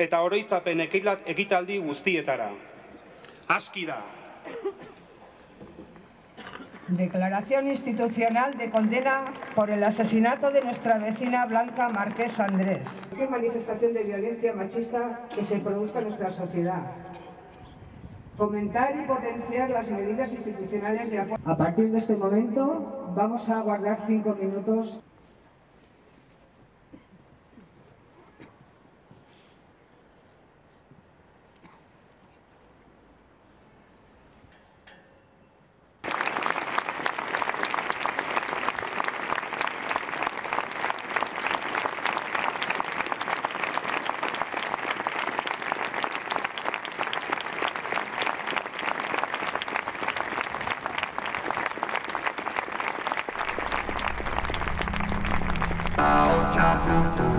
eta oroitzapen ekitaldi guztietara. Aski da. Declaración institucional de condena por el asesinato de nuestra vecina Blanca Márquez Andrés. Qué manifestación de violencia machista que se produzca en nuestra sociedad. Fomentar y potenciar las medidas institucionales de apoyo. A partir de este momento vamos a guardar cinco minutos. cha cha cha